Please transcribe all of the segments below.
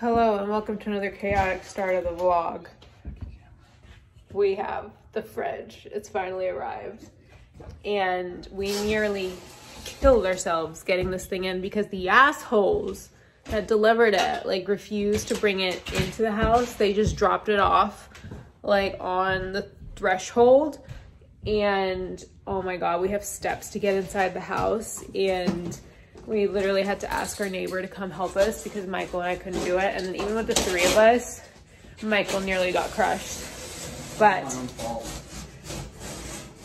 Hello and welcome to another chaotic start of the vlog. We have the fridge. It's finally arrived. And we nearly killed ourselves getting this thing in because the assholes that delivered it like refused to bring it into the house. They just dropped it off like on the threshold and oh my god, we have steps to get inside the house and we literally had to ask our neighbor to come help us because Michael and I couldn't do it. And then even with the three of us, Michael nearly got crushed. But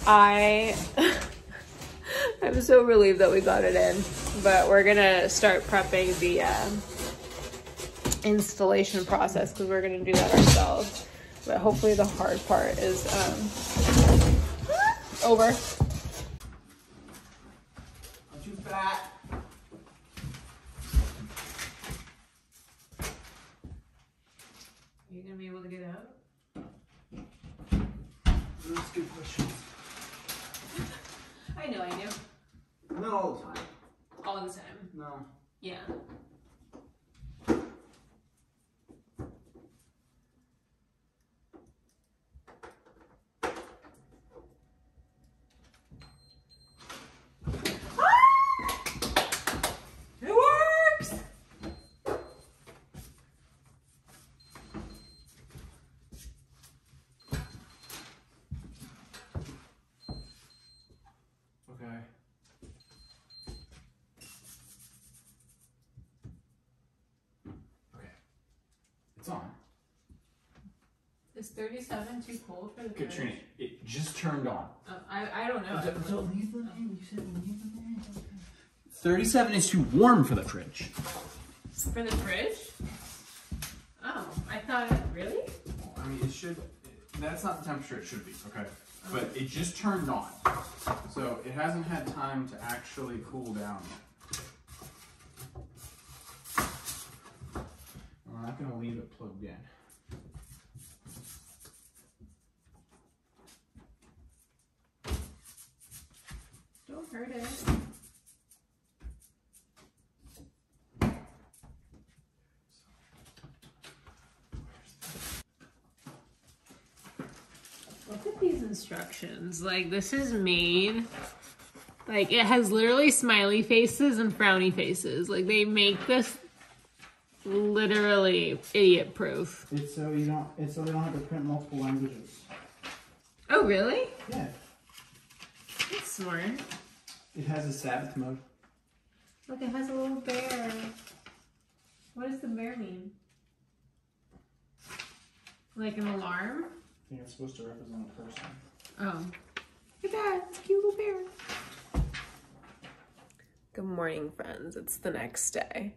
I, I'm so relieved that we got it in. But we're gonna start prepping the uh, installation process because we're gonna do that ourselves. But hopefully the hard part is um, over. I'm too fat. Are you gonna be able to get out? That's a good question. I know I do. Not all the time. All the time. No. Yeah. It works! Okay. Okay. It's on. Is 37 too cold for the Katrina, it just turned on. Uh, I, I don't know. So leave them in. You said leave them in. 37 is too warm for the fridge. For the fridge? Oh, I thought, it, really? I mean, it should. That's not the temperature it should be, okay? But it just turned on. So it hasn't had time to actually cool down yet. We're not going to leave it plugged in. Don't hurt it. Look at these instructions. Like, this is made. Like, it has literally smiley faces and frowny faces. Like, they make this literally idiot proof. It's so you don't. It's so they don't have to print multiple languages. Oh, really? Yeah. That's smart. It has a Sabbath mode. Look, it has a little bear. What does the bear mean? Like an alarm? I think it's supposed to represent a person. Oh. Look at that. It's a cute little bear. Good morning, friends. It's the next day.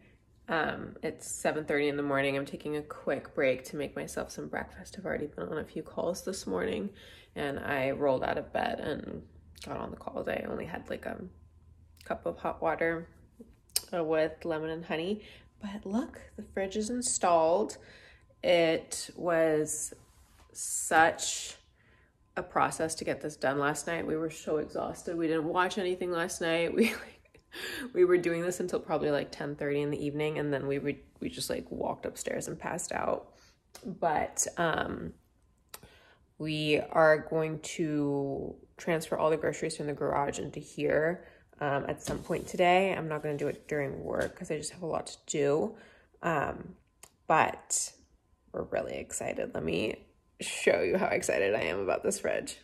Um, it's 7.30 in the morning. I'm taking a quick break to make myself some breakfast. I've already been on a few calls this morning and I rolled out of bed and got on the calls. I only had like a cup of hot water uh, with lemon and honey. But look, the fridge is installed. It was such a process to get this done last night. We were so exhausted. We didn't watch anything last night. We we were doing this until probably like 10:30 in the evening and then we would we just like walked upstairs and passed out. But um we are going to transfer all the groceries from the garage into here um, at some point today. I'm not going to do it during work because I just have a lot to do. Um, but we're really excited. Let me show you how excited I am about this fridge.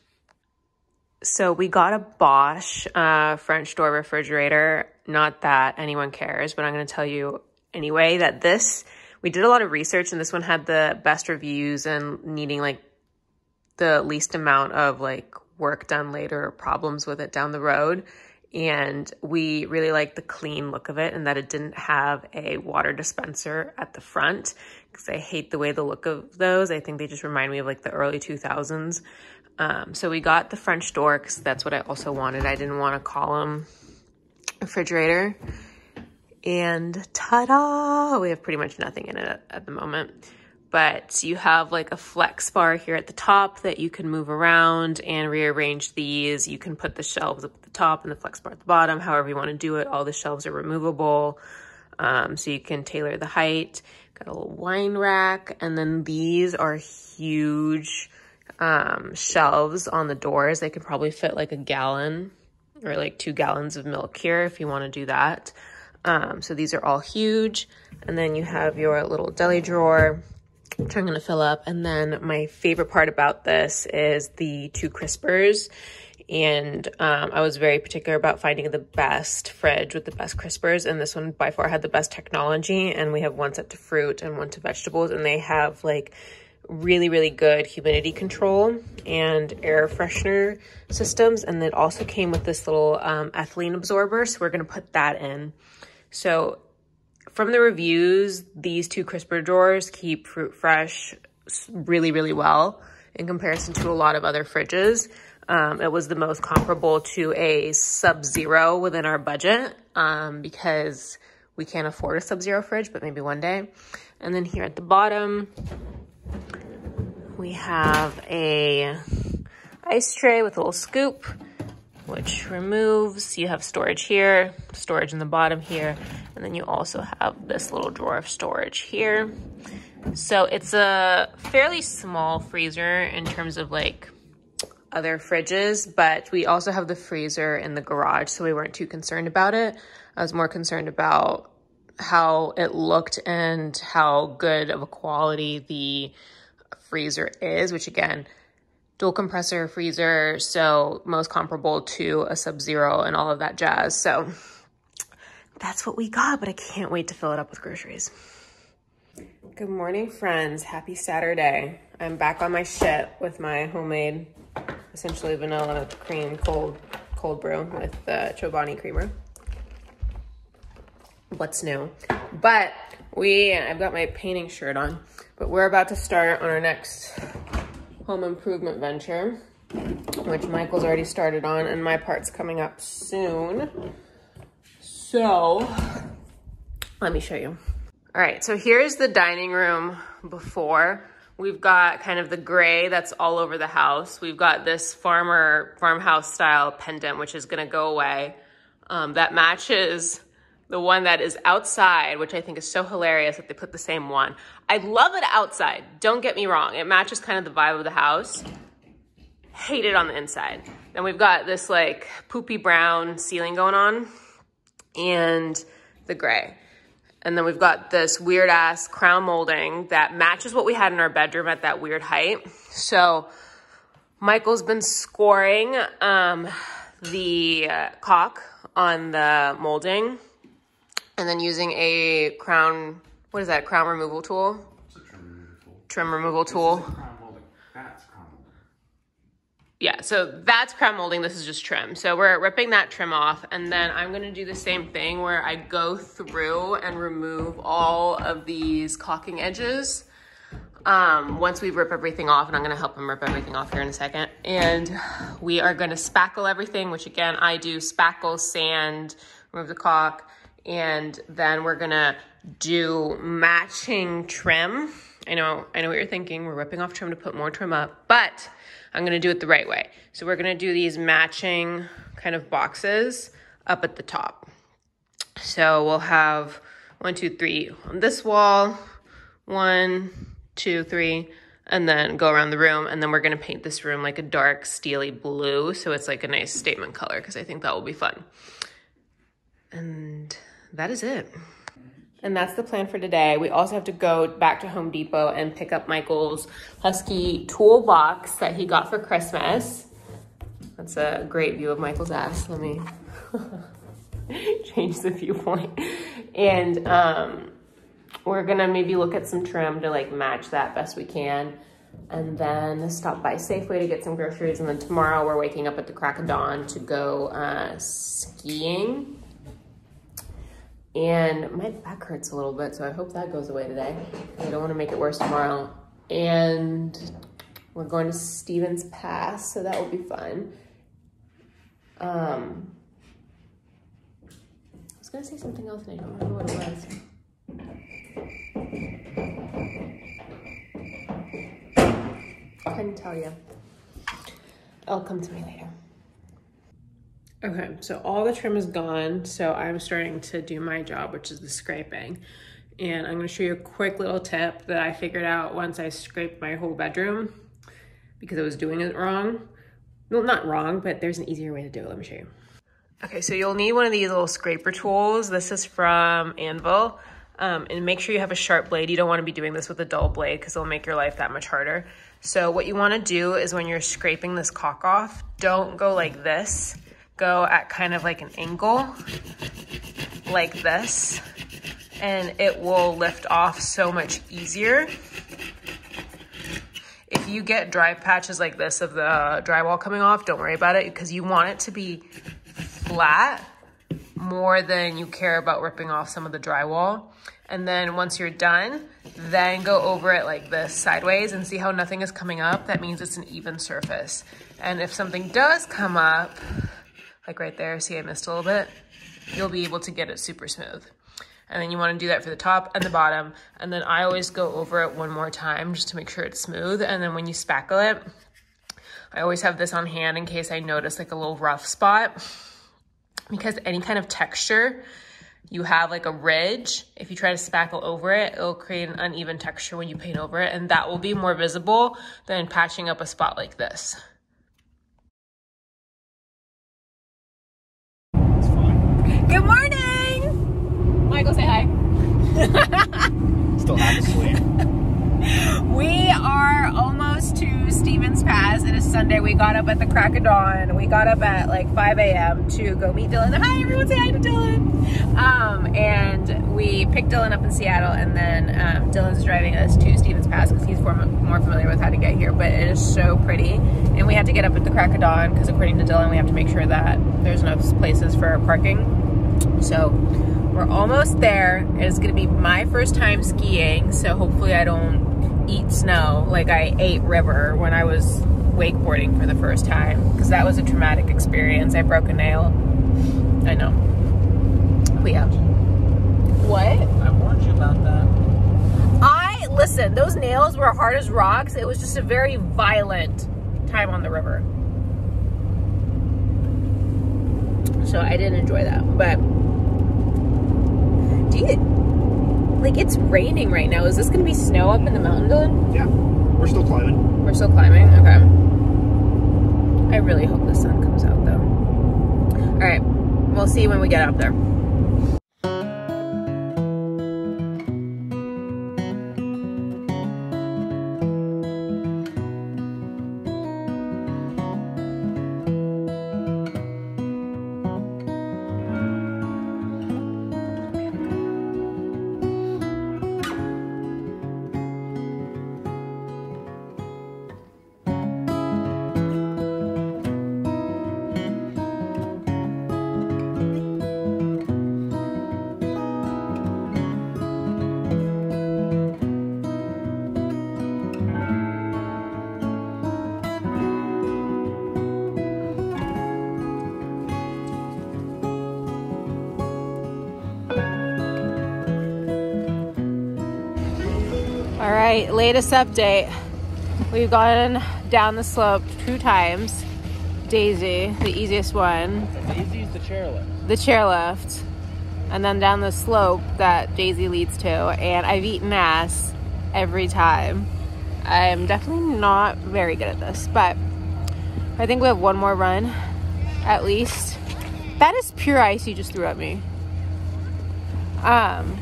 So we got a Bosch uh, French door refrigerator. Not that anyone cares, but I'm going to tell you anyway that this, we did a lot of research and this one had the best reviews and needing like the least amount of like work done later or problems with it down the road. And we really liked the clean look of it and that it didn't have a water dispenser at the front because I hate the way the look of those. I think they just remind me of like the early 2000s. Um, so we got the French door because that's what I also wanted. I didn't want to call them refrigerator. And ta-da! We have pretty much nothing in it at, at the moment. But you have like a flex bar here at the top that you can move around and rearrange these. You can put the shelves up at the top and the flex bar at the bottom, however you want to do it. All the shelves are removable. Um, so you can tailor the height. Got a little wine rack, and then these are huge um, shelves on the doors. They could probably fit like a gallon or like two gallons of milk here if you want to do that. Um, so these are all huge. And then you have your little deli drawer, which I'm going to fill up. And then my favorite part about this is the two crispers. And um, I was very particular about finding the best fridge with the best crispers. And this one by far had the best technology. And we have one set to fruit and one to vegetables. And they have like really, really good humidity control and air freshener systems. And it also came with this little um, ethylene absorber. So we're going to put that in. So from the reviews, these two crisper drawers keep fruit fresh really, really well in comparison to a lot of other fridges. Um, it was the most comparable to a Sub-Zero within our budget um, because we can't afford a Sub-Zero fridge, but maybe one day. And then here at the bottom, we have a ice tray with a little scoop, which removes. You have storage here, storage in the bottom here, and then you also have this little drawer of storage here. So it's a fairly small freezer in terms of like other fridges, but we also have the freezer in the garage, so we weren't too concerned about it. I was more concerned about how it looked and how good of a quality the freezer is, which again, dual compressor freezer, so most comparable to a Sub-Zero and all of that jazz. So that's what we got, but I can't wait to fill it up with groceries. Good morning, friends. Happy Saturday. I'm back on my shit with my homemade, essentially vanilla cream cold cold brew with the Chobani creamer. What's new? But we, I've got my painting shirt on. But we're about to start on our next home improvement venture, which Michael's already started on, and my part's coming up soon. So, let me show you. All right, so here's the dining room before. We've got kind of the gray that's all over the house. We've got this farmer, farmhouse style pendant, which is gonna go away. Um, that matches the one that is outside, which I think is so hilarious that they put the same one. I love it outside. Don't get me wrong. It matches kind of the vibe of the house. Hate it on the inside. Then we've got this like poopy brown ceiling going on and the gray. And then we've got this weird ass crown molding that matches what we had in our bedroom at that weird height. So Michael's been scoring um, the uh, on the molding and then using a crown, what is that, crown removal tool? It's a trim removal tool. Trim removal tool. crown molding. That's crown molding. Yeah, so that's crown molding, this is just trim. So we're ripping that trim off and then I'm gonna do the same thing where I go through and remove all of these caulking edges um, once we rip everything off, and I'm gonna help him rip everything off here in a second. And we are gonna spackle everything, which again, I do spackle, sand, remove the caulk, and then we're gonna do matching trim. I know, I know what you're thinking. We're ripping off trim to put more trim up, but I'm gonna do it the right way. So we're gonna do these matching kind of boxes up at the top. So we'll have one, two, three on this wall, one, two, three, and then go around the room. And then we're gonna paint this room like a dark steely blue. So it's like a nice statement color because I think that will be fun. And that is it. And that's the plan for today. We also have to go back to Home Depot and pick up Michael's Husky toolbox that he got for Christmas. That's a great view of Michael's ass. Let me change the viewpoint. And um, we're gonna maybe look at some trim to like match that best we can. And then stop by Safeway to get some groceries. And then tomorrow we're waking up at the crack of dawn to go uh, skiing and my back hurts a little bit, so I hope that goes away today. I don't want to make it worse tomorrow. And we're going to Stevens Pass, so that will be fun. Um, I was going to say something else, and I don't remember what it was. I couldn't tell you. It'll come to me later. Okay, so all the trim is gone. So I'm starting to do my job, which is the scraping. And I'm gonna show you a quick little tip that I figured out once I scraped my whole bedroom because I was doing it wrong. Well, not wrong, but there's an easier way to do it. Let me show you. Okay, so you'll need one of these little scraper tools. This is from Anvil. Um, and make sure you have a sharp blade. You don't want to be doing this with a dull blade because it'll make your life that much harder. So what you want to do is when you're scraping this caulk off, don't go like this. Go at kind of like an angle, like this, and it will lift off so much easier. If you get dry patches like this of the drywall coming off, don't worry about it because you want it to be flat more than you care about ripping off some of the drywall. And then once you're done, then go over it like this sideways and see how nothing is coming up. That means it's an even surface. And if something does come up, like right there, see I missed a little bit, you'll be able to get it super smooth. And then you wanna do that for the top and the bottom. And then I always go over it one more time just to make sure it's smooth. And then when you spackle it, I always have this on hand in case I notice like a little rough spot because any kind of texture you have like a ridge, if you try to spackle over it, it'll create an uneven texture when you paint over it, and that will be more visible than patching up a spot like this. It's fine. Good morning! Michael, say hi. Still half asleep. We are almost to Stevens Pass. It is Sunday. We got up at the crack of dawn. We got up at like 5 a.m. to go meet Dylan. Hi, everyone say hi to Dylan. Um, and we picked Dylan up in Seattle, and then um, Dylan's driving us to Stevens Pass because he's more, more familiar with how to get here. But it is so pretty. And we had to get up at the crack of dawn because, according to Dylan, we have to make sure that there's enough places for parking. So we're almost there. It's gonna be my first time skiing, so hopefully I don't eat snow like I ate river when I was wakeboarding for the first time because that was a traumatic experience. I broke a nail. I know. But yeah. What? I warned you about that. I listen, those nails were hard as rocks. It was just a very violent time on the river. So I didn't enjoy that. But do you like it's raining right now? Is this gonna be snow up in the mountain, Dylan? Yeah, we're still climbing. We're still climbing? Okay. I really hope the sun comes out though. Alright. We'll see when we get up there. All right, latest update. We've gone down the slope two times. Daisy, the easiest one, Daisy's the chairlift. the chairlift, and then down the slope that Daisy leads to. And I've eaten ass every time. I'm definitely not very good at this, but I think we have one more run at least. That is pure ice you just threw at me. Um,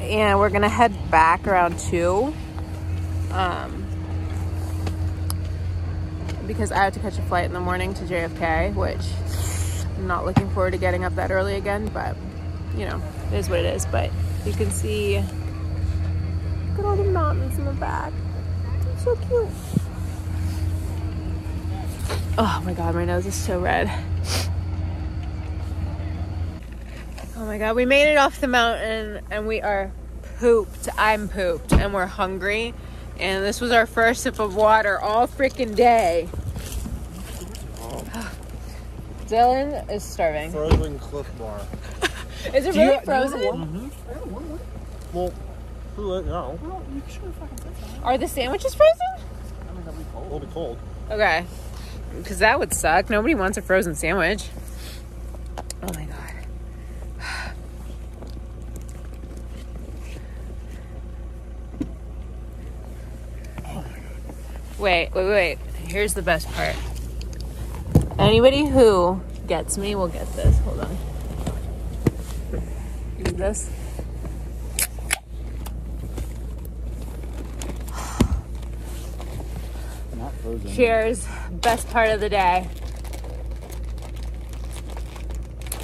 and we're gonna head back around two. Um, because I have to catch a flight in the morning to JFK, which I'm not looking forward to getting up that early again, but you know, it is what it is. But you can see, look at all the mountains in the back. It's so cute. Oh my god, my nose is so red. Oh my god, we made it off the mountain and we are pooped. I'm pooped and we're hungry. And this was our first sip of water all freaking day. Dylan is starving. Frozen Clif Bar. Is it really frozen? Mm-hmm. Well, who let know? Are the sandwiches frozen? I mean, it'll be cold. It'll be cold. Okay. Because that would suck. Nobody wants a frozen sandwich. Oh my god. Wait, wait, wait. Here's the best part. Anybody who gets me will get this. Hold on. Use this. Not frozen. Cheers. Best part of the day.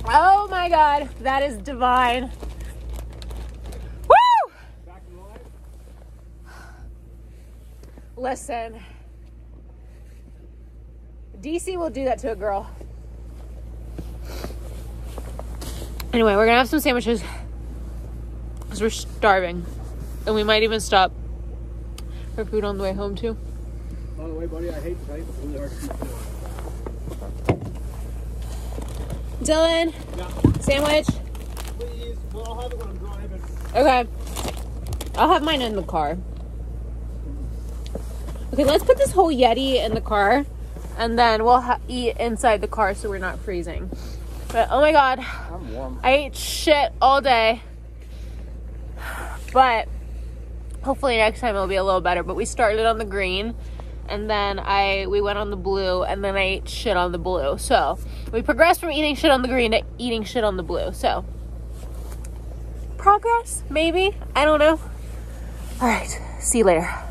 Oh my god, that is divine. Listen. DC will do that to a girl. Anyway, we're gonna have some sandwiches because we're starving. And we might even stop for food on the way home too. By the way, buddy, I hate to tell you, but it's really hard to keep still. Dylan, Yeah. sandwich. Please. Well, I'll have it when I'm driving. Okay. I'll have mine in the car. Okay, let's put this whole Yeti in the car and then we'll ha- eat inside the car so we're not freezing. But oh my god, I'm warm. I ate shit all day. But hopefully next time it'll be a little better. But we started on the green and then I we went on the blue and then I ate shit on the blue. So we progressed from eating shit on the green to eating shit on the blue. So progress, maybe. I don't know. All right, see you later.